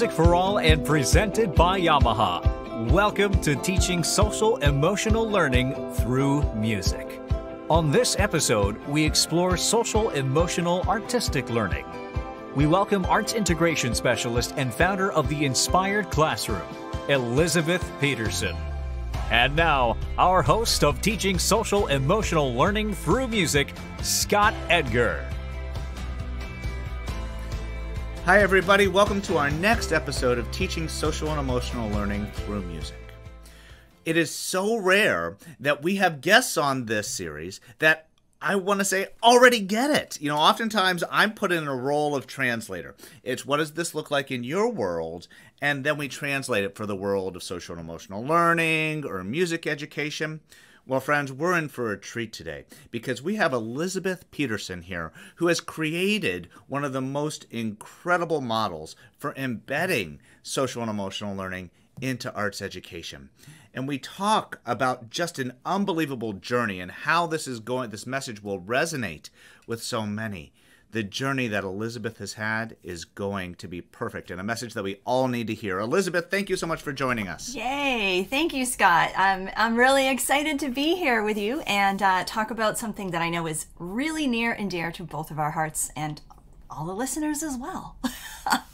Music for All and presented by Yamaha. Welcome to Teaching Social Emotional Learning Through Music. On this episode, we explore social emotional artistic learning. We welcome arts integration specialist and founder of the Inspired Classroom, Elizabeth Peterson. And now, our host of Teaching Social Emotional Learning Through Music, Scott Edgar. Hi, everybody. Welcome to our next episode of Teaching Social and Emotional Learning Through Music. It is so rare that we have guests on this series that I want to say already get it. You know, oftentimes I'm put in a role of translator. It's what does this look like in your world? And then we translate it for the world of social and emotional learning or music education. Well, friends, we're in for a treat today because we have Elizabeth Peterson here who has created one of the most incredible models for embedding social and emotional learning into arts education. And we talk about just an unbelievable journey and how this is going this message will resonate with so many the journey that Elizabeth has had is going to be perfect and a message that we all need to hear. Elizabeth, thank you so much for joining us. Yay! Thank you, Scott. I'm, I'm really excited to be here with you and uh, talk about something that I know is really near and dear to both of our hearts and all the listeners as well.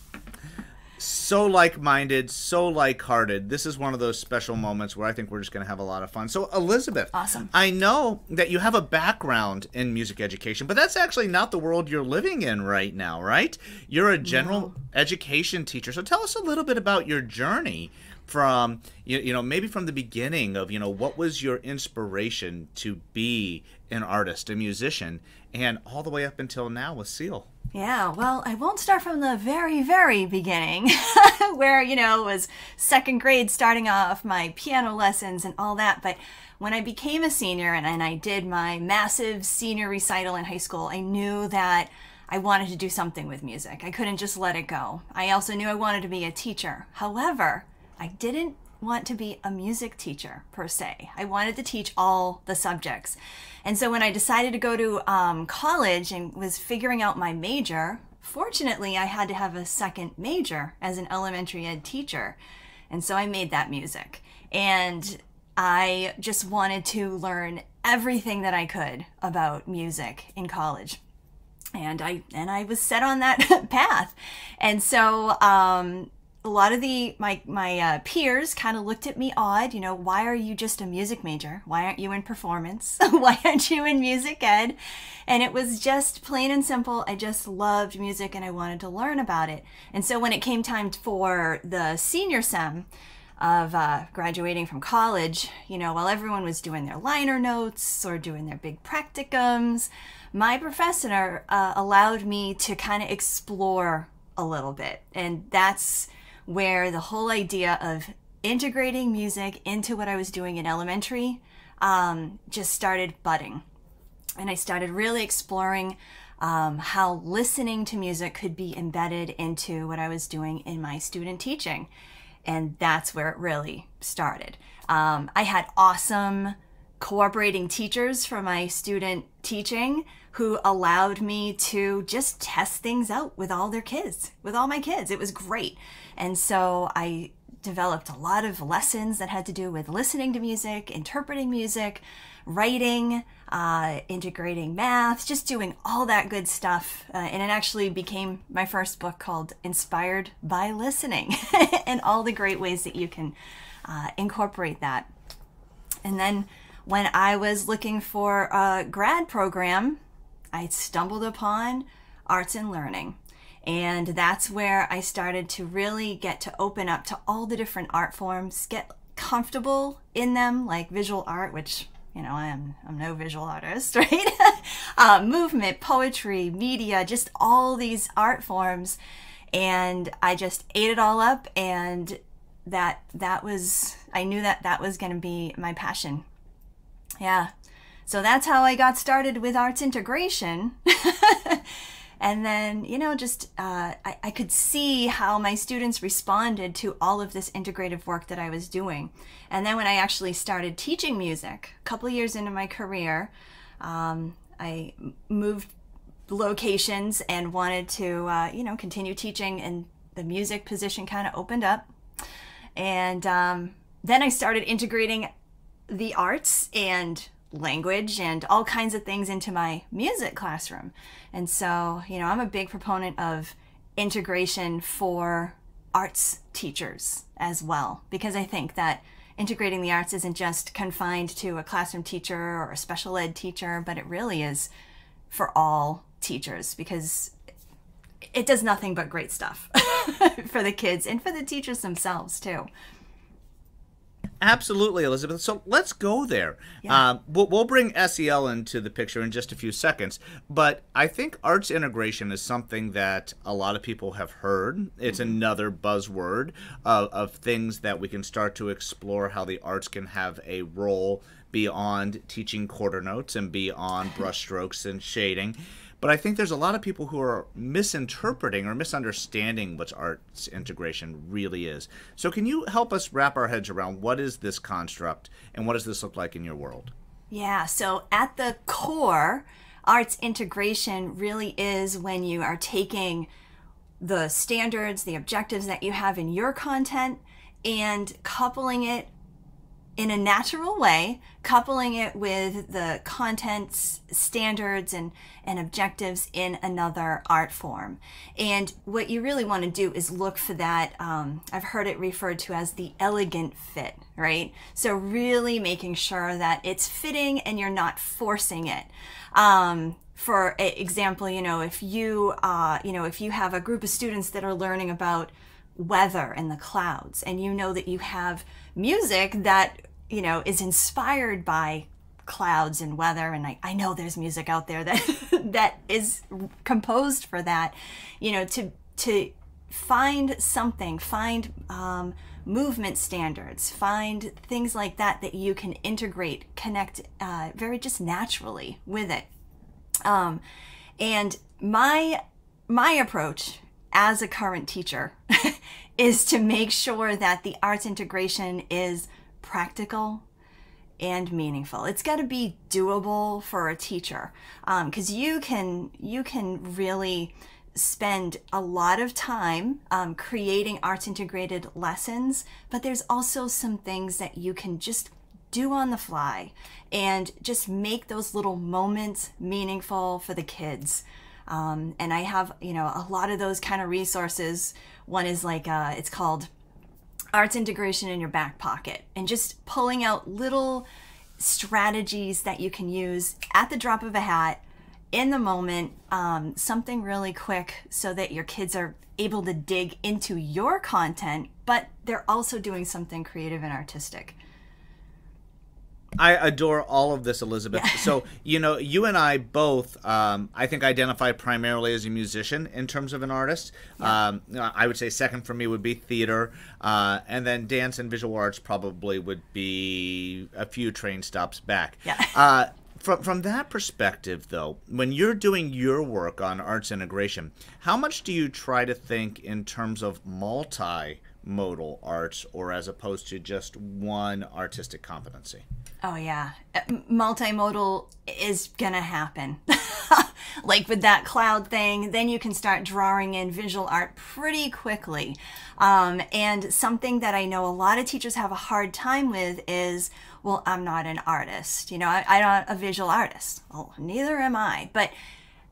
so like-minded, so like-hearted. This is one of those special moments where I think we're just going to have a lot of fun. So, Elizabeth, awesome. I know that you have a background in music education, but that's actually not the world you're living in right now, right? You're a general no. education teacher. So, tell us a little bit about your journey from you, you know maybe from the beginning of you know what was your inspiration to be an artist a musician and all the way up until now with seal yeah, well, I won't start from the very, very beginning, where, you know, it was second grade starting off my piano lessons and all that. But when I became a senior and, and I did my massive senior recital in high school, I knew that I wanted to do something with music. I couldn't just let it go. I also knew I wanted to be a teacher. However, I didn't want to be a music teacher per se. I wanted to teach all the subjects. And so when I decided to go to um, college and was figuring out my major, fortunately, I had to have a second major as an elementary ed teacher. And so I made that music. And I just wanted to learn everything that I could about music in college. And I and I was set on that path. And so um, a lot of the my my uh, peers kind of looked at me odd you know why are you just a music major? Why aren't you in performance? Why aren't you in music ed? And it was just plain and simple i just loved music and i wanted to learn about it. And so when it came time for the senior sem of uh, graduating from college you know while everyone was doing their liner notes or doing their big practicums my professor uh, allowed me to kind of explore a little bit. And that's where the whole idea of integrating music into what I was doing in elementary um, just started budding. And I started really exploring um, how listening to music could be embedded into what I was doing in my student teaching. And that's where it really started. Um, I had awesome cooperating teachers for my student teaching who allowed me to just test things out with all their kids, with all my kids. It was great. And so I developed a lot of lessons that had to do with listening to music, interpreting music, writing, uh, integrating math, just doing all that good stuff. Uh, and it actually became my first book called Inspired by Listening and all the great ways that you can uh, incorporate that. And then when I was looking for a grad program, I stumbled upon arts and learning. And that's where I started to really get to open up to all the different art forms, get comfortable in them, like visual art, which you know, I'm I'm no visual artist, right? uh, movement, poetry, media, just all these art forms, and I just ate it all up, and that that was I knew that that was going to be my passion. Yeah, so that's how I got started with arts integration. and then you know just uh, I, I could see how my students responded to all of this integrative work that i was doing and then when i actually started teaching music a couple years into my career um, i moved locations and wanted to uh, you know continue teaching and the music position kind of opened up. And um, then I started integrating the arts and language and all kinds of things into my music classroom. And so, you know, I'm a big proponent of integration for arts teachers as well, because I think that integrating the arts isn't just confined to a classroom teacher or a special ed teacher, but it really is for all teachers because it does nothing but great stuff for the kids and for the teachers themselves too. Absolutely, Elizabeth. So let's go there. Yeah. Um, we'll, we'll bring SEL into the picture in just a few seconds, but I think arts integration is something that a lot of people have heard. It's mm-hmm. another buzzword of, of things that we can start to explore how the arts can have a role beyond teaching quarter notes and beyond brushstrokes and shading. But I think there's a lot of people who are misinterpreting or misunderstanding what arts integration really is. So can you help us wrap our heads around what is this construct and what does this look like in your world? Yeah, so at the core, arts integration really is when you are taking the standards, the objectives that you have in your content and coupling it in a natural way, coupling it with the contents, standards, and, and objectives in another art form. And what you really want to do is look for that. Um, I've heard it referred to as the elegant fit, right? So, really making sure that it's fitting and you're not forcing it. Um, for example, you know, if you, uh, you know, if you have a group of students that are learning about weather and the clouds, and you know that you have music that you know is inspired by clouds and weather. And I, I know there's music out there that that is composed for that you know to to find something find um, movement standards find things like that that you can integrate connect uh, very just naturally with it. Um, and my my approach as a current teacher is to make sure that the arts integration is practical and meaningful. It's got to be doable for a teacher because um, you can you can really spend a lot of time um, creating arts integrated lessons, but there's also some things that you can just do on the fly and just make those little moments meaningful for the kids. Um, and I have, you know, a lot of those kind of resources. One is like, uh, it's called arts integration in your back pocket and just pulling out little strategies that you can use at the drop of a hat in the moment, um, something really quick so that your kids are able to dig into your content, but they're also doing something creative and artistic. I adore all of this, Elizabeth. Yeah. So, you know, you and I both, um, I think, identify primarily as a musician in terms of an artist. Yeah. Um, I would say second for me would be theater, uh, and then dance and visual arts probably would be a few train stops back. Yeah. Uh, from from that perspective, though, when you're doing your work on arts integration, how much do you try to think in terms of multi modal arts or as opposed to just one artistic competency? Oh, yeah. Uh, multimodal is going to happen. like with that cloud thing, then you can start drawing in visual art pretty quickly. Um, and something that I know a lot of teachers have a hard time with is, well, I'm not an artist. You know, I, I'm not a visual artist. Well, neither am I. But,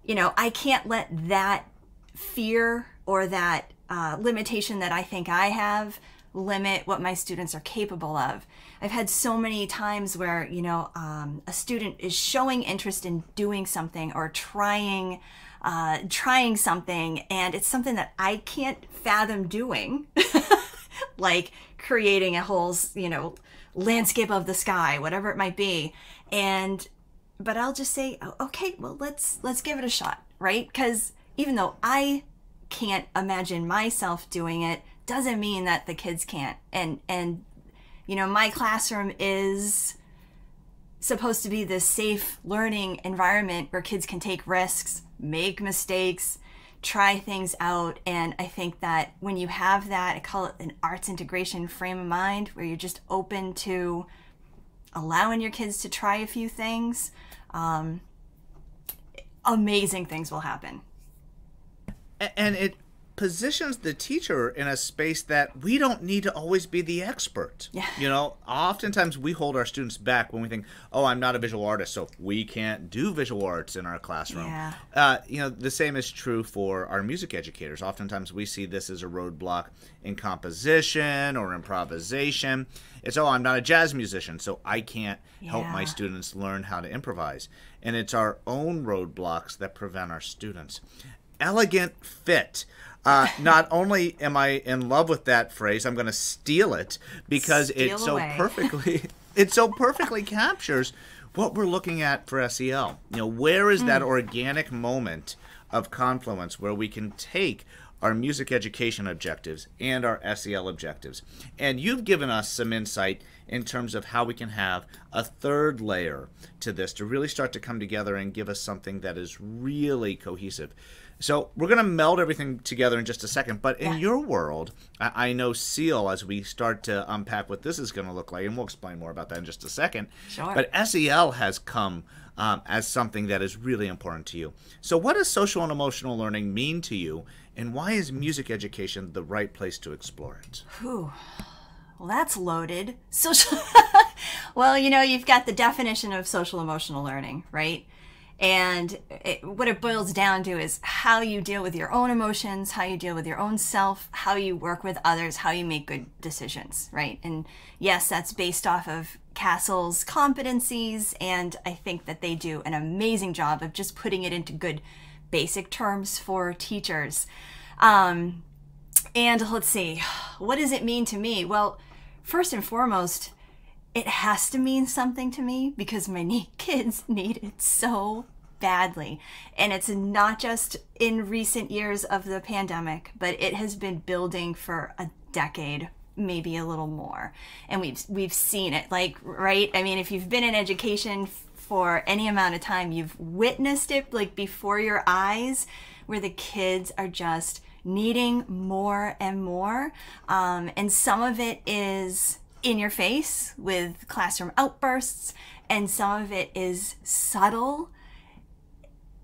you know, I can't let that fear or that uh, limitation that I think I have limit what my students are capable of. I've had so many times where, you know, um, a student is showing interest in doing something or trying. Uh, trying something and it's something that I can't fathom doing, like creating a whole, you know, landscape of the sky, whatever it might be. And, but I'll just say, okay, well, let's, let's give it a shot, right? Because even though I can't imagine myself doing it doesn't mean that the kids can't. And and you know, my classroom is supposed to be this safe learning environment where kids can take risks, make mistakes, try things out. And I think that when you have that, I call it an arts integration frame of mind where you're just open to allowing your kids to try a few things, um, amazing things will happen and it positions the teacher in a space that we don't need to always be the expert. Yeah. You know, oftentimes we hold our students back when we think, oh, I'm not a visual artist, so we can't do visual arts in our classroom. Yeah. Uh, you know, the same is true for our music educators. Oftentimes we see this as a roadblock in composition or improvisation. It's, oh, I'm not a jazz musician, so I can't help my students learn how to improvise. And it's our own roadblocks that prevent our students. Elegant fit. Uh, not only am I in love with that phrase, I'm going to steal it because it so away. perfectly it so perfectly captures what we're looking at for SEL. You know, where is that organic moment of confluence where we can take our music education objectives and our SEL objectives. And you've given us some insight in terms of how we can have a third layer to this to really start to come together and give us something that is really cohesive. So we're going to meld everything together in just a second. But in Yeah. your world, I, I know SEAL, as we start to unpack what this is going to look like, and we'll explain more about that in just a second. Sure. But SEL has come um, as something that is really important to you. So, what does social and emotional learning mean to you, and why is music education the right place to explore it? Whew. Well, that's loaded. Social. well, you know, you've got the definition of social emotional learning, right? And it, what it boils down to is how you deal with your own emotions, how you deal with your own self, how you work with others, how you make good decisions, right? And yes, that's based off of CASEL's competencies, and I think that they do an amazing job of just putting it into good basic terms for teachers. Um, and let's see, what does it mean to me? Well, first and foremost, it has to mean something to me because my kids need it so badly. And it's not just in recent years of the pandemic, but it has been building for a decade maybe a little more. And we've we've seen it like right? I mean if you've been in education for any amount of time you've witnessed it like before your eyes where the kids are just needing more and more. Um, and some of it is in your face with classroom outbursts and some of it is subtle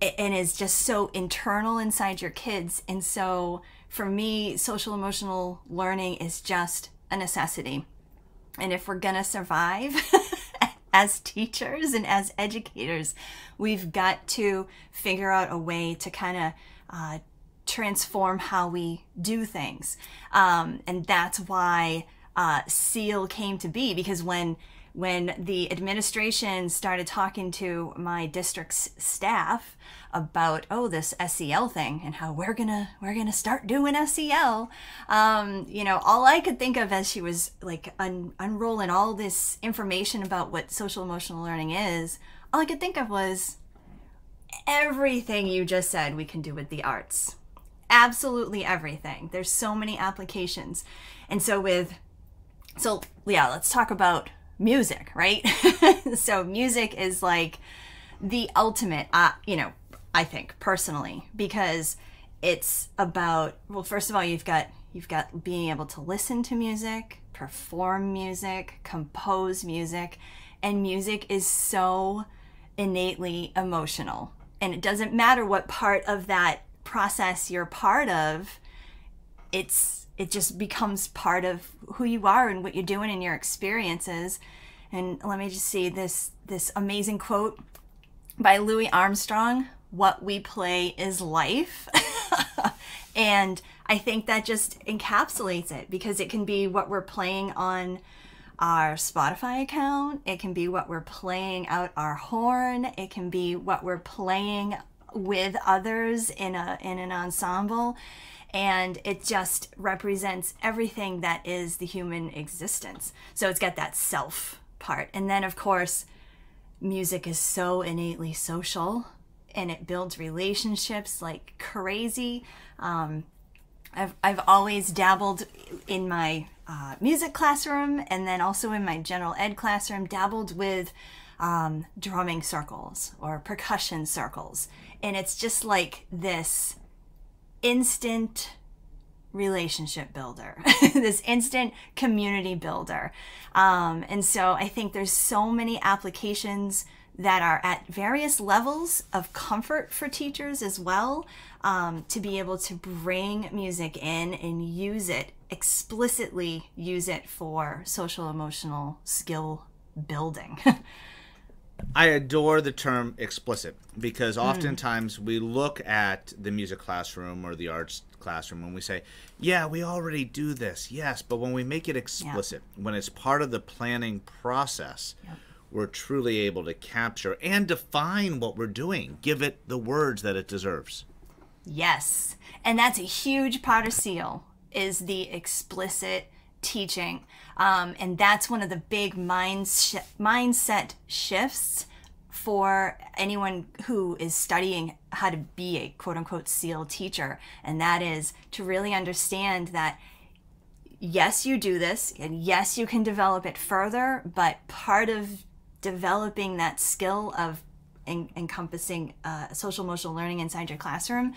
and is just so internal inside your kids. And so for me, social emotional learning is just a necessity. And if we're going to survive as teachers and as educators, we've got to figure out a way to kind of uh, transform how we do things. Um, and that's why uh, SEAL came to be because when when the administration started talking to my district's staff about oh this SEL thing and how we're gonna we're gonna start doing SEL, um, you know all I could think of as she was like un- unrolling all this information about what social emotional learning is, all I could think of was everything you just said we can do with the arts. Absolutely everything. There's so many applications. And so with so yeah let's talk about music right? So music is like the ultimate uh, you know i think personally because it's about well first of all you've got you've got being able to listen to music perform music compose music and music is so innately emotional. And it doesn't matter what part of that process you're part of it's it just becomes part of who you are and what you're doing and your experiences and let me just see this this amazing quote by Louis Armstrong what we play is life and I think that just encapsulates it because it can be what we're playing on our Spotify account. It can be what we're playing out our horn. It can be what we're playing with others in a in an ensemble. And it just represents everything that is the human existence. So it's got that self part. And then of course, music is so innately social and it builds relationships like crazy. Um, I've, I've always dabbled in my uh, music classroom and then also in my general ed classroom, dabbled with um, drumming circles or percussion circles. And it's just like this instant relationship builder, this instant community builder. Um, and so I think there's so many applications that are at various levels of comfort for teachers as well um, to be able to bring music in and use it explicitly use it for social emotional skill building I adore the term explicit because hmm. oftentimes we look at the music classroom or the arts classroom and we say, yeah, we already do this, yes, but when we make it explicit, when it's part of the planning process, we're truly able to capture and define what we're doing, give it the words that it deserves. Yes. And that's a huge part of SEAL is the explicit teaching. Um, and that's one of the big mind sh- mindset shifts for anyone who is studying how to be a quote unquote SEAL teacher. And that is to really understand that yes, you do this, and yes, you can develop it further, but part of developing that skill of en- encompassing uh, social emotional learning inside your classroom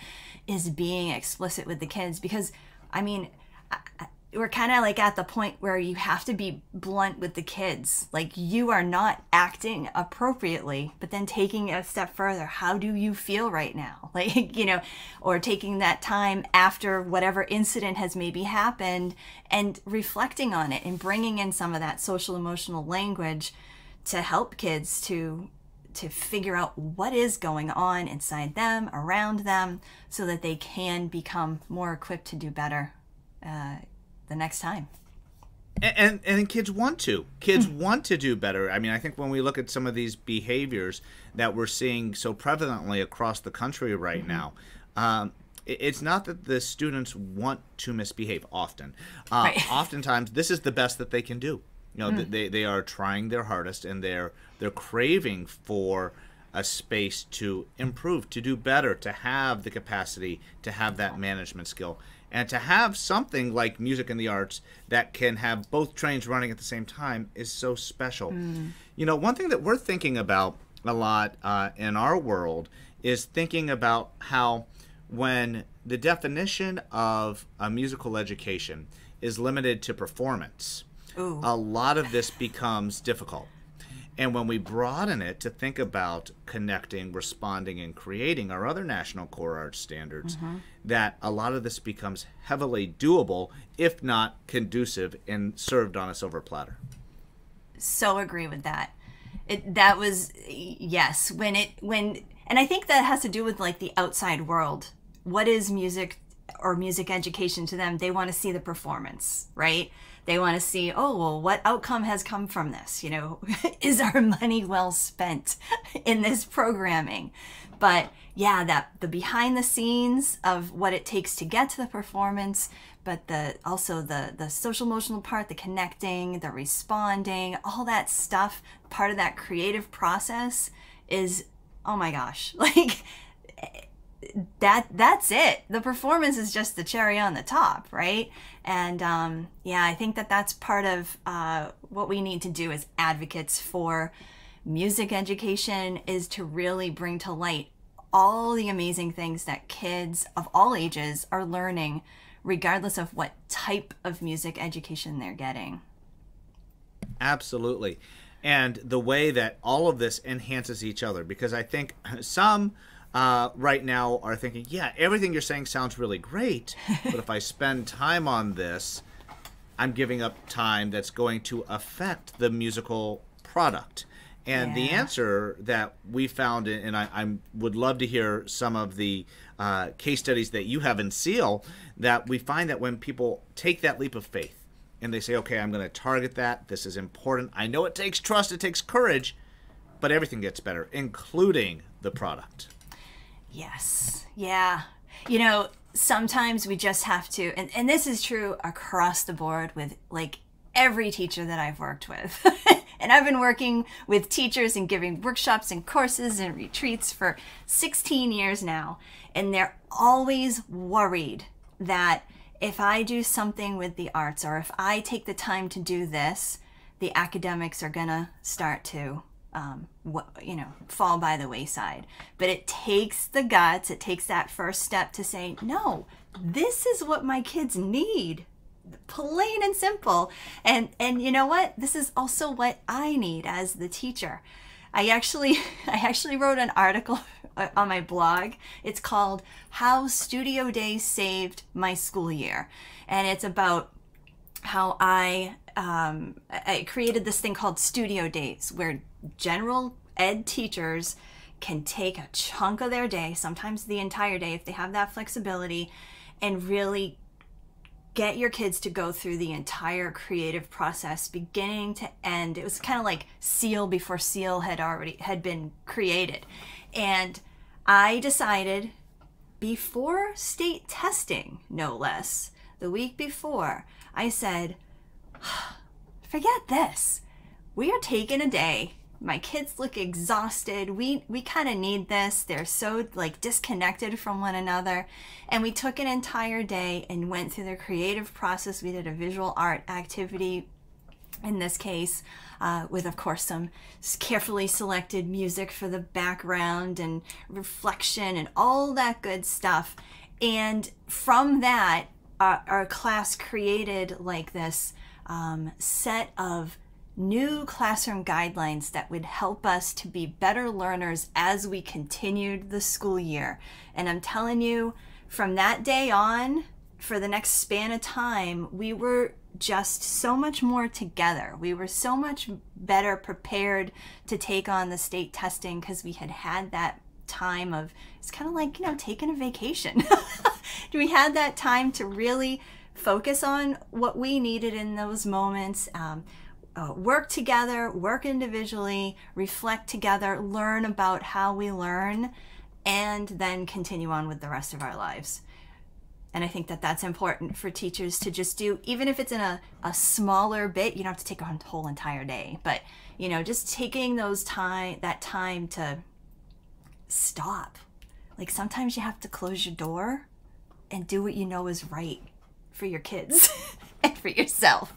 is being explicit with the kids because i mean I, we're kind of like at the point where you have to be blunt with the kids. Like you are not acting appropriately but then taking it a step further. How do you feel right now? Like you know or taking that time after whatever incident has maybe happened and reflecting on it and bringing in some of that social emotional language to help kids to to figure out what is going on inside them around them so that they can become more equipped to do better uh, the next time And, and and kids want to. Kids want to do better. I mean, I think when we look at some of these behaviors that we're seeing so prevalently across the country right now, um, it's not that the students want to misbehave. Often, uh, Right. oftentimes, this is the best that they can do. You know, th- they they are trying their hardest, and they're they're craving for a space to improve, to do better, to have the capacity to have that management skill, and to have something like music and the arts that can have both trains running at the same time is so special. You know, one thing that we're thinking about a lot uh, in our world is thinking about how when the definition of a musical education is limited to performance, Ooh. a lot of this becomes difficult. And when we broaden it to think about connecting, responding, and creating our other national core arts standards, mm-hmm. that a lot of this becomes heavily doable, if not conducive, and served on a silver platter. so agree with that. It that was yes when it when and i think that has to do with like the outside world. What is music or music education to them? They want to see the performance right they want to see oh well what outcome has come from this? You know is our money well spent in this programming? But yeah that the behind the scenes of what it takes to get to the performance but the also the the social emotional part the connecting the responding all that stuff part of that creative process is oh my gosh like that that's it. The performance is just the cherry on the top right? And um, yeah i think that that's part of uh, what we need to do as advocates for music education is to really bring to light all the amazing things that kids of all ages are learning regardless of what type of music education they're getting. Absolutely. And the way that all of this enhances each other, because I think some uh, right now are thinking, yeah, everything you're saying sounds really great, but if I spend time on this, I'm giving up time that's going to affect the musical product. And the answer that we found, and I, I would love to hear some of the uh, case studies that you have in SEAL, that we find that when people take that leap of faith, and they say, okay, I'm going to target that. This is important. I know it takes trust, it takes courage, but everything gets better, including the product. Yes. Yeah. You know, sometimes we just have to, and, and this is true across the board with like every teacher that I've worked with. and I've been working with teachers and giving workshops and courses and retreats for 16 years now. And they're always worried that if I do something with the arts or if I take the time to do this, the academics are going to start to um, what you know fall by the wayside. But it takes the guts it takes that first step to say no this is what my kids need. Plain and simple. And and you know what? This is also what i need as the teacher. I actually I actually wrote an article on my blog. It's called How Studio Days Saved My School Year. And it's about how I um, I created this thing called Studio Days where general ed teachers can take a chunk of their day, sometimes the entire day if they have that flexibility, and really get your kids to go through the entire creative process beginning to end. It was kind of like seal before seal had already had been created. And i decided before state testing no less the week before i said forget this. We are taking a day. My kids look exhausted. We we kind of need this. They're so like disconnected from one another. And we took an entire day and went through the creative process. We did a visual art activity in this case uh, with of course some carefully selected music for the background and reflection and all that good stuff. And from that uh, our class created like this um, set of new classroom guidelines that would help us to be better learners as we continued the school year. And I'm telling you, from that day on, for the next span of time, we were just so much more together. We were so much better prepared to take on the state testing because we had had that time of, it's kind of like, you know, taking a vacation. we had that time to really focus on what we needed in those moments. Um, uh, work together, work individually, reflect together, learn about how we learn, and then continue on with the rest of our lives. And I think that that's important for teachers to just do, even if it's in a, a smaller bit, you don't have to take a whole entire day, but you know, just taking those time, that time to stop. Like sometimes you have to close your door and do what you know is right for your kids and for yourself.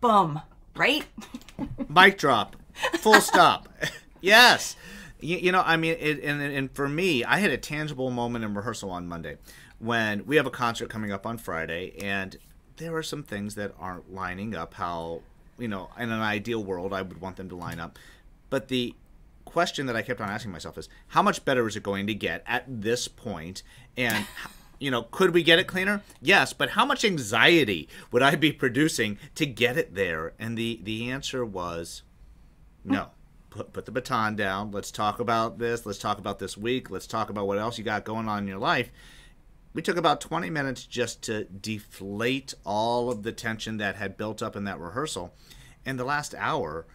Boom right? Mic drop. Full stop. yes. You, you, know, I mean, it, and, and for me, I had a tangible moment in rehearsal on Monday when we have a concert coming up on Friday, and there are some things that aren't lining up how, you know, in an ideal world, I would want them to line up. But the question that I kept on asking myself is how much better is it going to get at this point and you know, could we get it cleaner? Yes, but how much anxiety would I be producing to get it there? And the the answer was no. Put, put the baton down. Let's talk about this. Let's talk about this week. Let's talk about what else you got going on in your life. We took about 20 minutes just to deflate all of the tension that had built up in that rehearsal. And the last hour,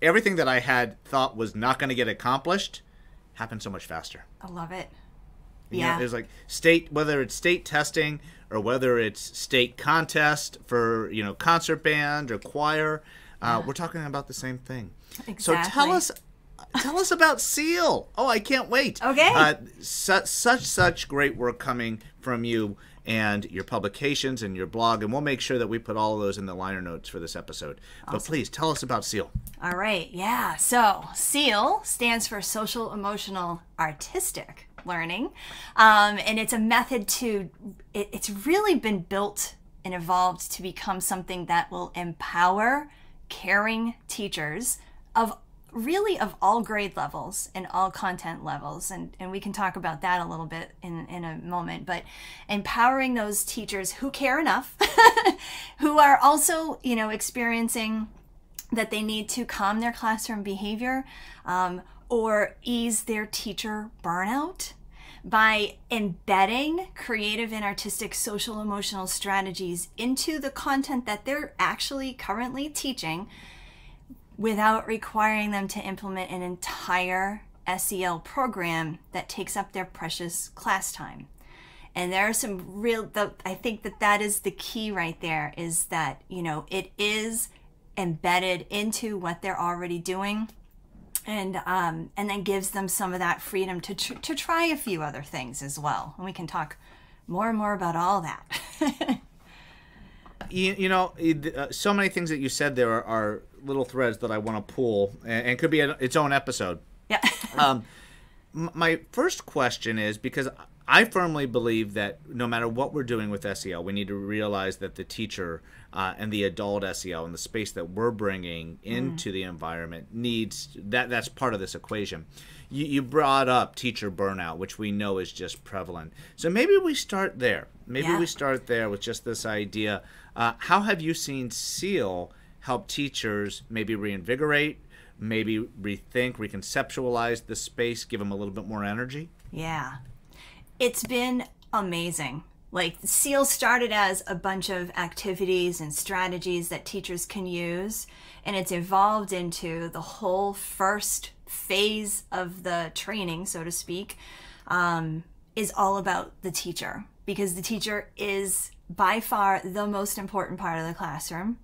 everything that I had thought was not going to get accomplished happened so much faster. I love it. You yeah. Know, it's like state, whether it's state testing or whether it's state contest for, you know, concert band or choir, uh, yeah. we're talking about the same thing. Exactly. So tell us tell us about seal oh i can't wait okay uh, such such such great work coming from you and your publications and your blog and we'll make sure that we put all of those in the liner notes for this episode awesome. but please tell us about seal all right yeah so seal stands for social emotional artistic learning. Um, and it's a method to, it, it's really been built and evolved to become something that will empower caring teachers of really of all grade levels and all content levels and, and we can talk about that a little bit in, in a moment but empowering those teachers who care enough who are also you know experiencing that they need to calm their classroom behavior um, or ease their teacher burnout by embedding creative and artistic social emotional strategies into the content that they're actually currently teaching without requiring them to implement an entire SEL program that takes up their precious class time. And there are some real, I think that that is the key right there is that, you know, it is embedded into what they're already doing and um, and then gives them some of that freedom to tr- to try a few other things as well. And we can talk more and more about all that. you, you know, uh, so many things that you said there are, are little threads that I want to pull, and, and could be a, its own episode. Yeah. um, my first question is because I firmly believe that no matter what we're doing with SEL, we need to realize that the teacher uh, and the adult SEL and the space that we're bringing into mm. the environment needs that. That's part of this equation. You, you brought up teacher burnout, which we know is just prevalent. So maybe we start there. Maybe yeah. we start there with just this idea. Uh, how have you seen SEAL help teachers maybe reinvigorate, maybe rethink, reconceptualize the space, give them a little bit more energy? Yeah. It's been amazing. Like, SEAL started as a bunch of activities and strategies that teachers can use, and it's evolved into the whole first phase of the training, so to speak, um, is all about the teacher because the teacher is by far the most important part of the classroom.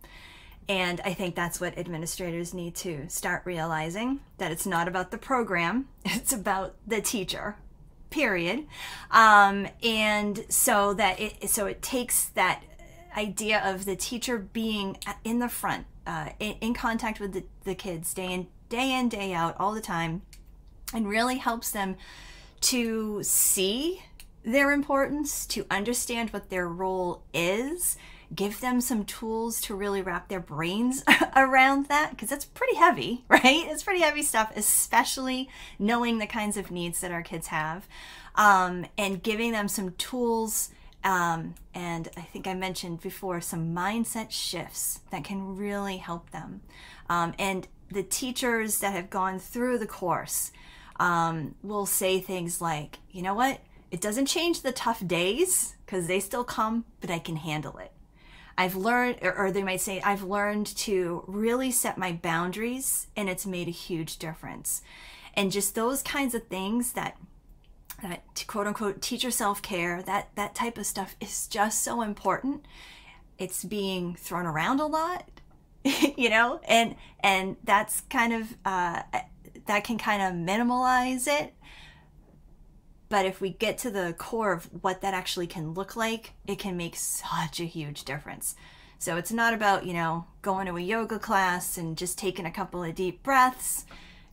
And I think that's what administrators need to start realizing that it's not about the program, it's about the teacher period. Um, and so that it so it takes that idea of the teacher being in the front, uh, in, in, contact with the, the kids day in day in day out all the time, and really helps them to see their importance, to understand what their role is, give them some tools to really wrap their brains around that because that's pretty heavy, right? It's pretty heavy stuff, especially knowing the kinds of needs that our kids have um, and giving them some tools. Um, and I think I mentioned before some mindset shifts that can really help them. Um, and the teachers that have gone through the course um, will say things like, you know what? It doesn't change the tough days because they still come, but I can handle it. I've learned, or they might say, I've learned to really set my boundaries and it's made a huge difference. And just those kinds of things that, that quote unquote teacher self care, that, that type of stuff is just so important. It's being thrown around a lot, you know, and, and that's kind of, uh, that can kind of minimalize it but if we get to the core of what that actually can look like, it can make such a huge difference. So it's not about, you know, going to a yoga class and just taking a couple of deep breaths.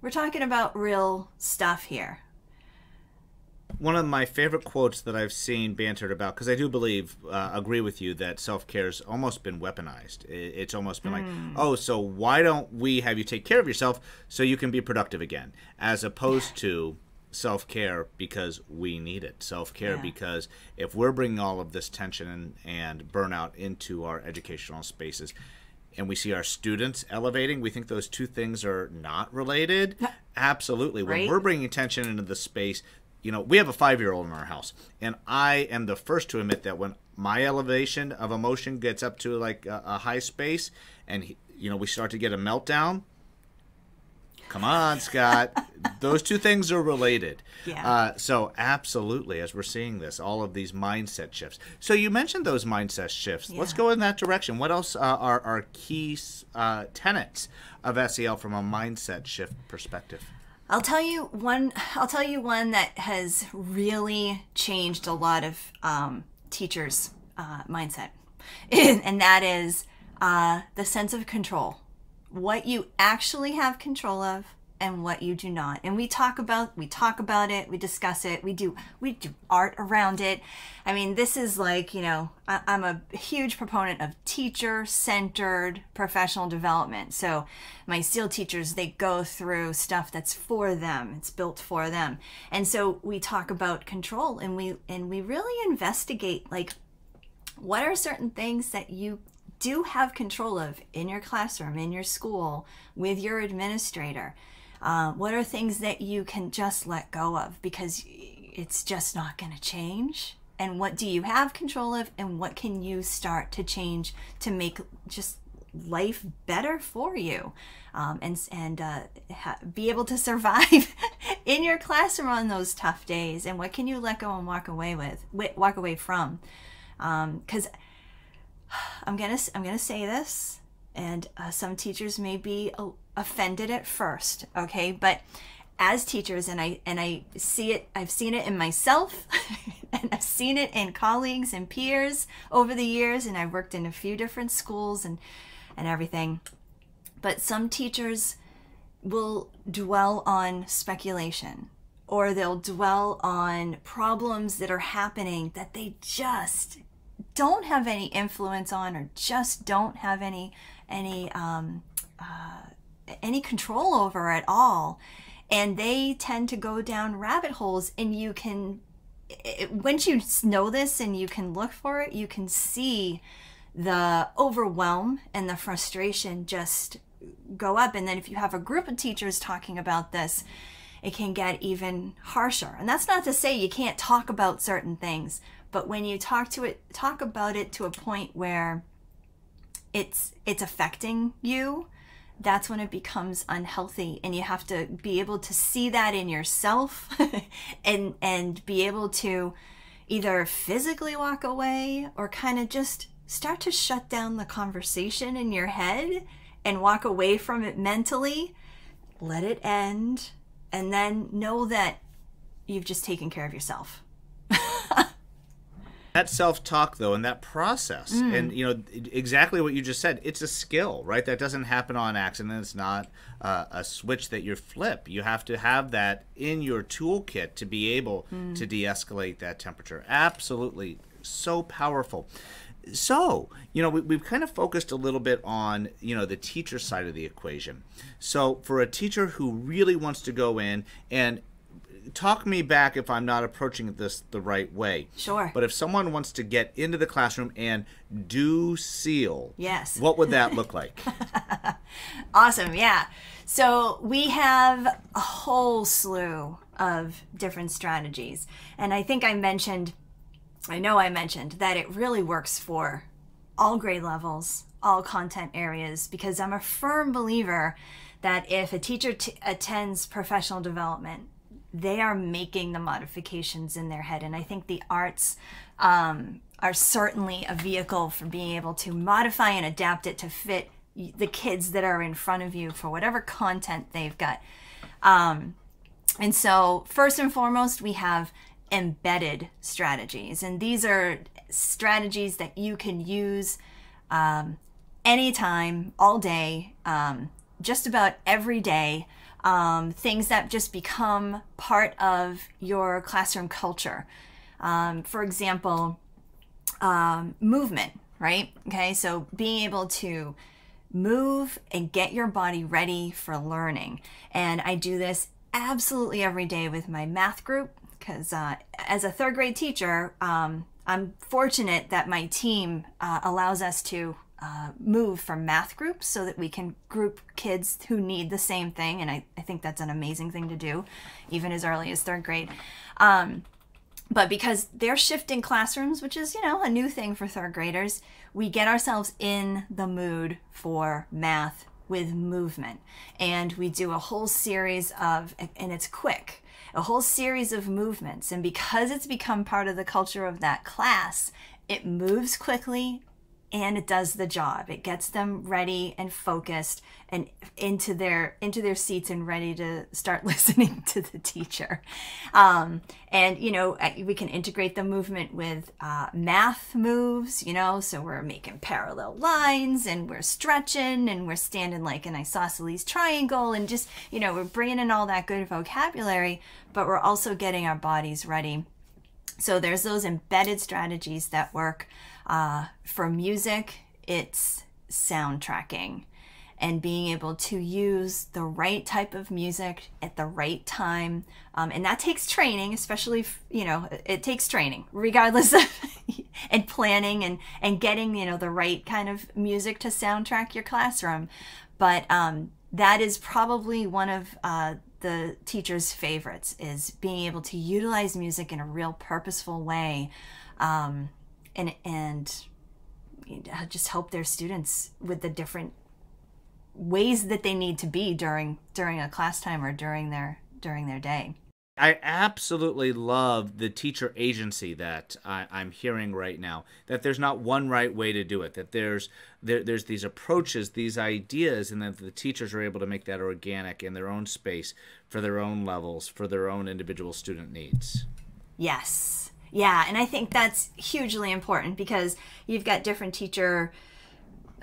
We're talking about real stuff here. One of my favorite quotes that I've seen bantered about, because I do believe, uh, agree with you, that self care's almost been weaponized. It's almost been mm. like, hmm. oh, so why don't we have you take care of yourself so you can be productive again? As opposed to, self care because we need it. Self care yeah. because if we're bringing all of this tension and, and burnout into our educational spaces, and we see our students elevating, we think those two things are not related. Absolutely. Right? When we're bringing tension into the space, you know, we have a five year old in our house, and I am the first to admit that when my elevation of emotion gets up to like a, a high space, and he, you know, we start to get a meltdown, Come on, Scott. Those two things are related. Yeah. Uh, so absolutely, as we're seeing this, all of these mindset shifts. So you mentioned those mindset shifts. Yeah. Let's go in that direction. What else uh, are our key uh, tenets of SEL from a mindset shift perspective? I'll tell you one. I'll tell you one that has really changed a lot of um, teachers' uh, mindset, and that is uh, the sense of control what you actually have control of and what you do not. And we talk about we talk about it, we discuss it, we do we do art around it. I mean, this is like, you know, I, am a huge proponent of teacher-centered professional development. So my SEAL teachers, they go through stuff that's for them. It's built for them. And so we talk about control and we and we really investigate like what are certain things that you do have control of in your classroom, in your school, with your administrator? Uh, what are things that you can just let go of because it's just not going to change? And what do you have control of, and what can you start to change to make just life better for you, um, and and uh, be able to survive in your classroom on those tough days? And what can you let go and walk away with, walk away from? Because um, I'm gonna I'm gonna say this, and uh, some teachers may be offended at first, okay, but as teachers, and I and I see it, I've seen it in myself, and I've seen it in colleagues and peers over the years, and I've worked in a few different schools and and everything. But some teachers will dwell on speculation or they'll dwell on problems that are happening that they just don't have any influence on or just don't have any any um, uh, any control over at all. And they tend to go down rabbit holes and you can it, once you know this and you can look for it you can see the overwhelm and the frustration just go up. And then if you have a group of teachers talking about this it can get even harsher. And that's not to say you can't talk about certain things but when you talk to it talk about it to a point where it's it's affecting you that's when it becomes unhealthy. And you have to be able to see that in yourself and and be able to either physically walk away or kind of just start to shut down the conversation in your head and walk away from it mentally let it end and then know that you've just taken care of yourself that self-talk though and that process mm. and you know exactly what you just said it's a skill right? That doesn't happen on accident. It's not uh, a switch that you flip. You have to have that in your toolkit to be able mm. to de-escalate that temperature. Absolutely. So powerful. So you know we, have kind of focused a little bit on you know the teacher side of the equation. So for a teacher who really wants to go in and talk me back if I'm not approaching this the right way. Sure. But if someone wants to get into the classroom and do SEAL, yes, what would that look like? awesome. Yeah. So we have a whole slew of different strategies, and I think I mentioned, I know I mentioned that it really works for all grade levels, all content areas, because I'm a firm believer that if a teacher t- attends professional development they are making the modifications in their head. And I think the arts um, are certainly a vehicle for being able to modify and adapt it to fit the kids that are in front of you for whatever content they've got. Um, and so, first and foremost, we have embedded strategies. And these are strategies that you can use um, anytime, all day, um, just about every day um, things that just become part of your classroom culture. Um, for example, um, movement, right? Okay, so being able to move and get your body ready for learning. And I do this absolutely every day with my math group because uh, as a third grade teacher, um, I'm fortunate that my team uh, allows us to uh, move from math groups so that we can group kids who need the same thing. And I, I think that's an amazing thing to do, even as early as third grade. Um, but because they're shifting classrooms, which is, you know, a new thing for third graders, we get ourselves in the mood for math with movement. And we do a whole series of, and it's quick, a whole series of movements. And because it's become part of the culture of that class, it moves quickly and it does the job. It gets them ready and focused and into their into their seats and ready to start listening to the teacher. Um, and you know we can integrate the movement with uh, math moves you know so we're making parallel lines and we're stretching and we're standing like an isosceles triangle and just you know we're bringing in all that good vocabulary but we're also getting our bodies ready. So there's those embedded strategies that work uh, for music, it's soundtracking and being able to use the right type of music at the right time. Um, and that takes training, especially, if, you know, it takes training regardless of, and planning and, and getting, you know, the right kind of music to soundtrack your classroom. But um, that is probably one of uh, the teacher's favorites is being able to utilize music in a real purposeful way. Um, and and just help their students with the different ways that they need to be during during a class time or during their during their day. I absolutely love the teacher agency that I, am hearing right now. That there's not one right way to do it. That there's there, there's these approaches, these ideas, and that the teachers are able to make that organic in their own space for their own levels, for their own individual student needs. Yes, yeah, and I think that's hugely important because you've got different teacher,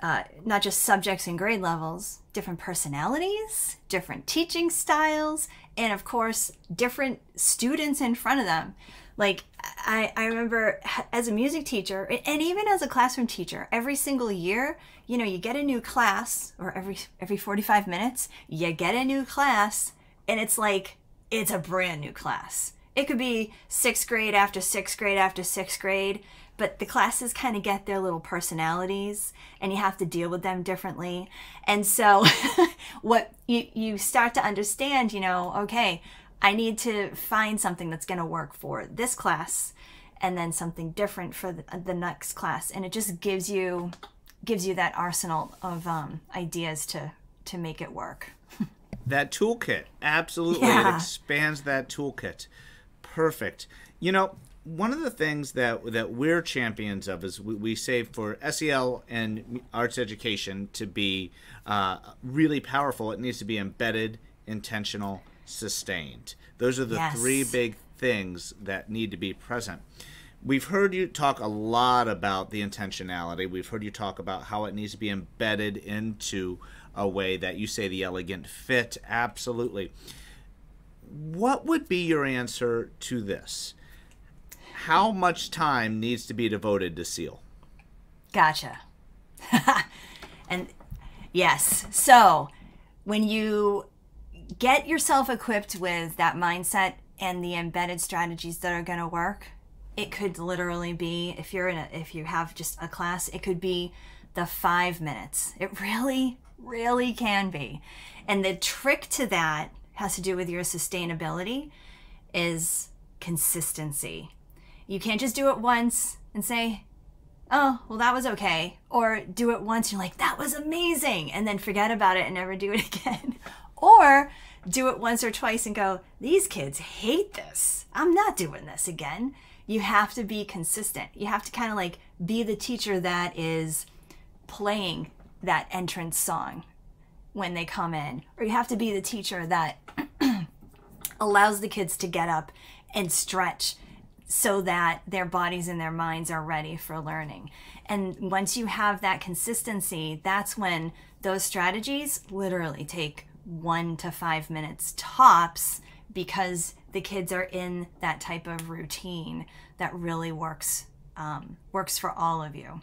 uh, not just subjects and grade levels, different personalities, different teaching styles, and of course, different students in front of them. Like I, I remember as a music teacher and even as a classroom teacher, every single year, you know, you get a new class or every every 45 minutes, you get a new class and it's like it's a brand new class. It could be 6th grade after 6th grade after 6th grade, but the classes kind of get their little personalities and you have to deal with them differently. And so what you you start to understand, you know, okay, I need to find something that's going to work for this class and then something different for the, the, next class and it just gives you gives you that arsenal of um, ideas to to make it work that toolkit absolutely yeah. it expands that toolkit perfect you know one of the things that that we're champions of is we, we say for SEL and arts education to be uh, really powerful, it needs to be embedded, intentional, sustained. Those are the yes. three big things that need to be present. We've heard you talk a lot about the intentionality. We've heard you talk about how it needs to be embedded into a way that you say the elegant fit. Absolutely. What would be your answer to this? How much time needs to be devoted to SEAL? Gotcha. and yes, so when you get yourself equipped with that mindset and the embedded strategies that are going to work it could literally be if you're in a if you have just a class it could be the five minutes it really really can be and the trick to that has to do with your sustainability is consistency you can't just do it once and say oh well that was okay or do it once you're like that was amazing and then forget about it and never do it again or do it once or twice and go, these kids hate this. I'm not doing this again. You have to be consistent. You have to kind of like be the teacher that is playing that entrance song when they come in, or you have to be the teacher that allows the kids to get up and stretch so that their bodies and their minds are ready for learning. And once you have that consistency, that's when those strategies literally take one to five minutes tops because the kids are in that type of routine that really works um, works for all of you.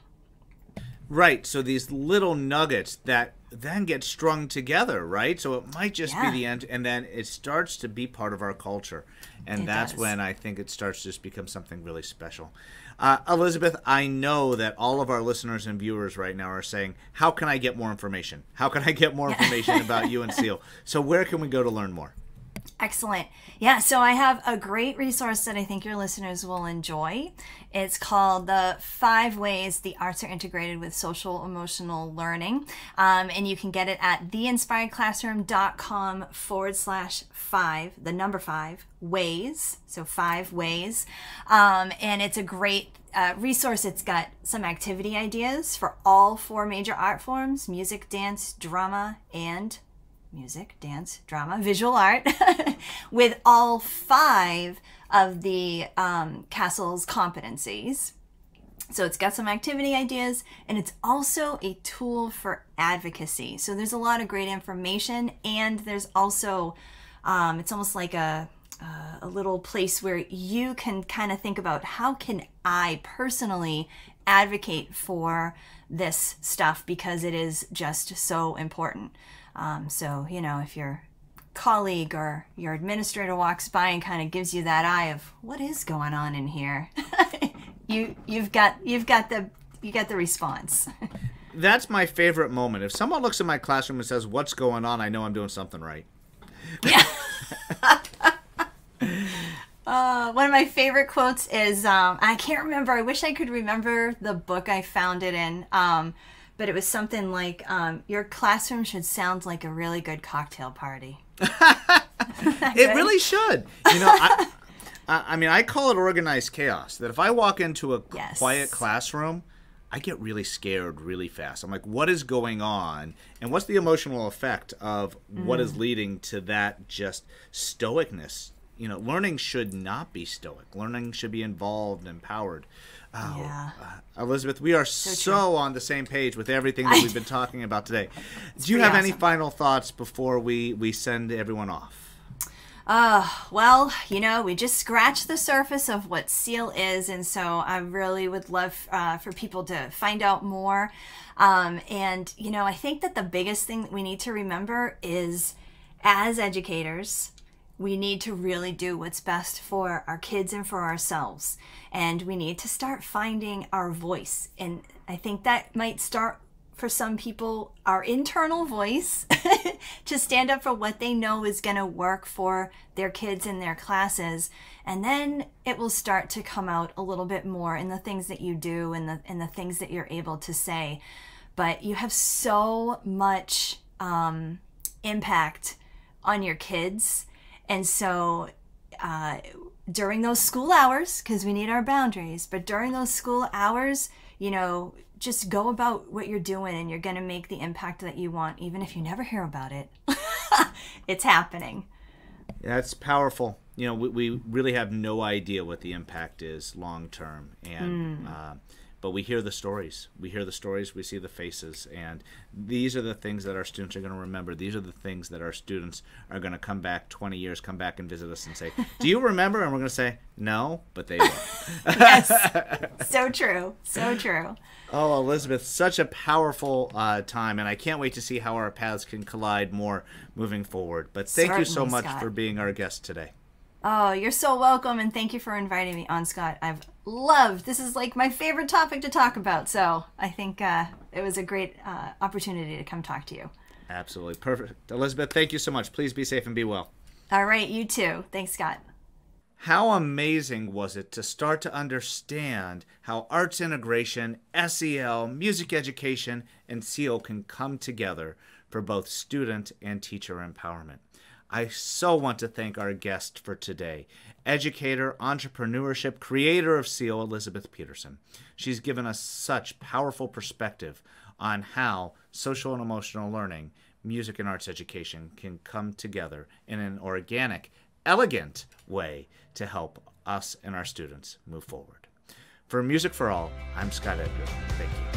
Right. So these little nuggets that then get strung together, right? So it might just yeah. be the end, and then it starts to be part of our culture, and it that's does. when I think it starts to just become something really special. Uh, Elizabeth, I know that all of our listeners and viewers right now are saying, "How can I get more information? How can I get more information about you and SEAL?" So where can we go to learn more? Excellent. Yeah, so I have a great resource that I think your listeners will enjoy. It's called The Five Ways the Arts Are Integrated with Social Emotional Learning. Um, and you can get it at theinspiredclassroom.com forward slash five, the number five, ways. So five ways. Um, and it's a great uh, resource. It's got some activity ideas for all four major art forms music, dance, drama, and music, dance, drama, visual art, with all five of the um, CASEL's competencies. So it's got some activity ideas and it's also a tool for advocacy. So there's a lot of great information and there's also, um, it's almost like a, uh, a little place where you can kind of think about how can I personally advocate for this stuff because it is just so important. Um, so, you know, if your colleague or your administrator walks by and kind of gives you that eye of what is going on in here, you you've got you've got the you get the response. That's my favorite moment. If someone looks in my classroom and says, "What's going on?" I know I'm doing something right. Yeah. Uh, one of my favorite quotes is um, I can't remember. I wish I could remember the book I found it in. Um, but it was something like um, your classroom should sound like a really good cocktail party. it really should. You know, I, I, mean, I call it organized chaos. That if I walk into a yes. quiet classroom, I get really scared really fast. I'm like, what is going on? And what's the emotional effect of what mm. is leading to that just stoicness? You know, learning should not be stoic. Learning should be involved, empowered. Oh, yeah. Uh, Elizabeth, we are so, so on the same page with everything that we've been talking about today. Do you have awesome. any final thoughts before we, we send everyone off? Uh, well, you know, we just scratched the surface of what SEAL is, and so I really would love uh, for people to find out more. Um, and, you know, I think that the biggest thing that we need to remember is as educators, we need to really do what's best for our kids and for ourselves. And we need to start finding our voice. And I think that might start for some people our internal voice to stand up for what they know is going to work for their kids in their classes and then it will start to come out a little bit more in the things that you do and the in the things that you're able to say but you have so much um, impact on your kids and so uh, during those school hours because we need our boundaries but during those school hours you know just go about what you're doing and you're going to make the impact that you want even if you never hear about it. It's happening. That's powerful. You know we, we really have no idea what the impact is long term. And mm. uh, but we hear the stories. We hear the stories, we see the faces, and these are the things that our students are going to remember. These are the things that our students are going to come back 20 years, come back and visit us and say, Do you remember? And we're going to say, No, but they will. yes. So true. So true. Oh, Elizabeth, such a powerful uh, time, and I can't wait to see how our paths can collide more moving forward. But thank Certainly, you so much Scott. for being our guest today. Oh, you're so welcome, and thank you for inviting me on, Scott. I've loved this. Is like my favorite topic to talk about, so I think uh, it was a great uh, opportunity to come talk to you. Absolutely perfect, Elizabeth. Thank you so much. Please be safe and be well. All right, you too. Thanks, Scott. How amazing was it to start to understand how arts integration, SEL, music education, and SEAL can come together for both student and teacher empowerment? I so want to thank our guest for today, educator, entrepreneurship, creator of SEAL, Elizabeth Peterson. She's given us such powerful perspective on how social and emotional learning, music and arts education can come together in an organic, elegant way to help us and our students move forward. For Music for All, I'm Scott Edgar. Thank you.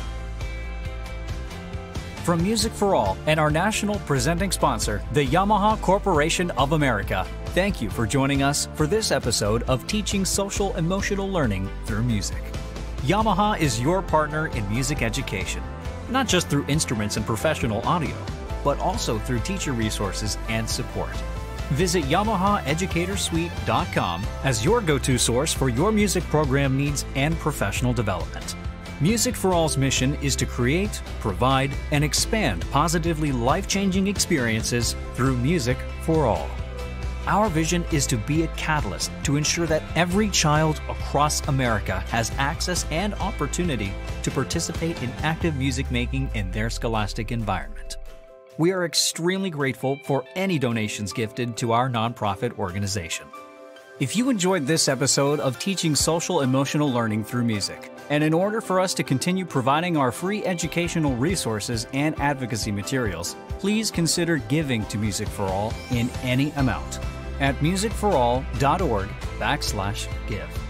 From Music for All and our national presenting sponsor, the Yamaha Corporation of America, thank you for joining us for this episode of Teaching Social Emotional Learning Through Music. Yamaha is your partner in music education, not just through instruments and professional audio, but also through teacher resources and support. Visit YamahaEducatorSuite.com as your go to source for your music program needs and professional development. Music for All's mission is to create, provide, and expand positively life changing experiences through music for all. Our vision is to be a catalyst to ensure that every child across America has access and opportunity to participate in active music making in their scholastic environment. We are extremely grateful for any donations gifted to our nonprofit organization. If you enjoyed this episode of Teaching Social Emotional Learning Through Music, and in order for us to continue providing our free educational resources and advocacy materials, please consider giving to Music for All in any amount at musicforall.org backslash give.